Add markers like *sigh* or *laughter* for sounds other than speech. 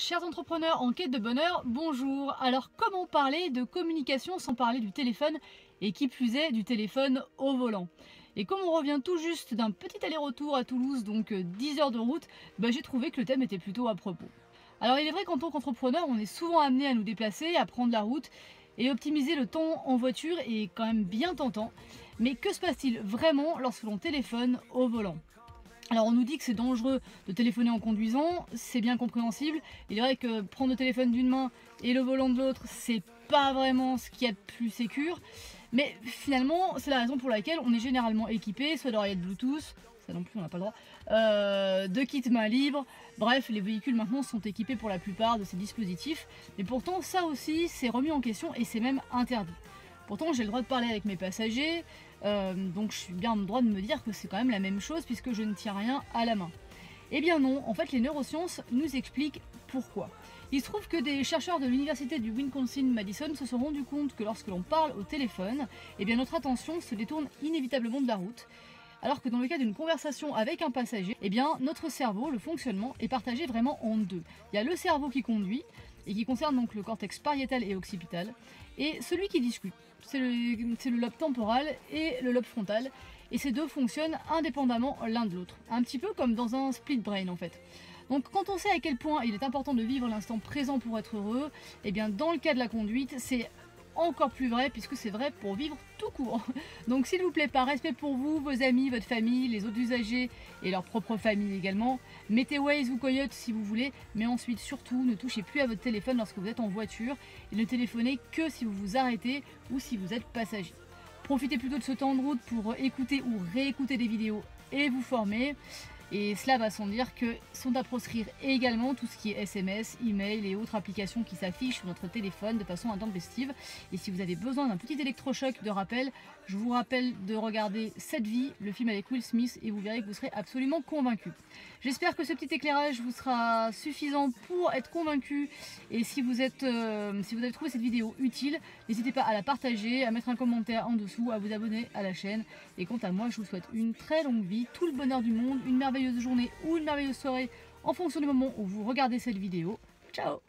Chers entrepreneurs en quête de bonheur, bonjour. Alors comment parler de communication sans parler du téléphone et qui plus est du téléphone au volant? Et comme on revient tout juste d'un petit aller-retour à Toulouse, donc 10 heures de route, bah, j'ai trouvé que le thème était plutôt à propos. Alors il est vrai qu'en tant qu'entrepreneur, on est souvent amené à nous déplacer, à prendre la route et optimiser le temps en voiture est quand même bien tentant. Mais que se passe-t-il vraiment lorsque l'on téléphone au volant? Alors on nous dit que c'est dangereux de téléphoner en conduisant, c'est bien compréhensible. Il est vrai que prendre le téléphone d'une main et le volant de l'autre, c'est pas vraiment ce qu'il y a de plus sécure. Mais finalement, c'est la raison pour laquelle on est généralement équipé, soit d'oreillettes Bluetooth, ça non plus on n'a pas le droit, euh, de kit main libre. Bref, les véhicules maintenant sont équipés pour la plupart de ces dispositifs. Mais pourtant, ça aussi, c'est remis en question et c'est même interdit. Pourtant, j'ai le droit de parler avec mes passagers, euh, donc je suis bien en droit de me dire que c'est quand même la même chose puisque je ne tiens rien à la main. Eh bien non, en fait les neurosciences nous expliquent pourquoi. Il se trouve que des chercheurs de l'université du Wisconsin-Madison se sont rendus compte que lorsque l'on parle au téléphone, eh notre attention se détourne inévitablement de la route. Alors que dans le cas d'une conversation avec un passager, eh bien notre cerveau, le fonctionnement, est partagé vraiment en deux. Il y a le cerveau qui conduit, et qui concerne donc le cortex pariétal et occipital, et celui qui discute c'est le, lobe temporal et le lobe frontal. Et ces deux fonctionnent indépendamment l'un de l'autre. Un petit peu comme dans un split brain en fait. Donc quand on sait à quel point il est important de vivre l'instant présent pour être heureux, et eh bien dans le cas de la conduite, c'est encore plus vrai puisque c'est vrai pour vivre tout court. *laughs* Donc s'il vous plaît, par respect pour vous, vos amis, votre famille, les autres usagers et leur propre famille également, mettez Waze ou Coyote si vous voulez, mais ensuite surtout ne touchez plus à votre téléphone lorsque vous êtes en voiture et ne téléphonez que si vous vous arrêtez ou si vous êtes passager. Profitez plutôt de ce temps de route pour écouter ou réécouter des vidéos et vous former. Et cela va sans dire que sont à proscrire également tout ce qui est SMS, email et autres applications qui s'affichent sur notre téléphone de façon intempestive. Et si vous avez besoin d'un petit électrochoc de rappel, je vous rappelle de regarder Cette vie, le film avec Will Smith, et vous verrez que vous serez absolument convaincu. J'espère que ce petit éclairage vous sera suffisant pour être convaincu. Et si vous, êtes, euh, si vous avez trouvé cette vidéo utile, n'hésitez pas à la partager, à mettre un commentaire en dessous, à vous abonner à la chaîne. Et quant à moi, je vous souhaite une très longue vie, tout le bonheur du monde, une journée ou une merveilleuse soirée en fonction du moment où vous regardez cette vidéo. Ciao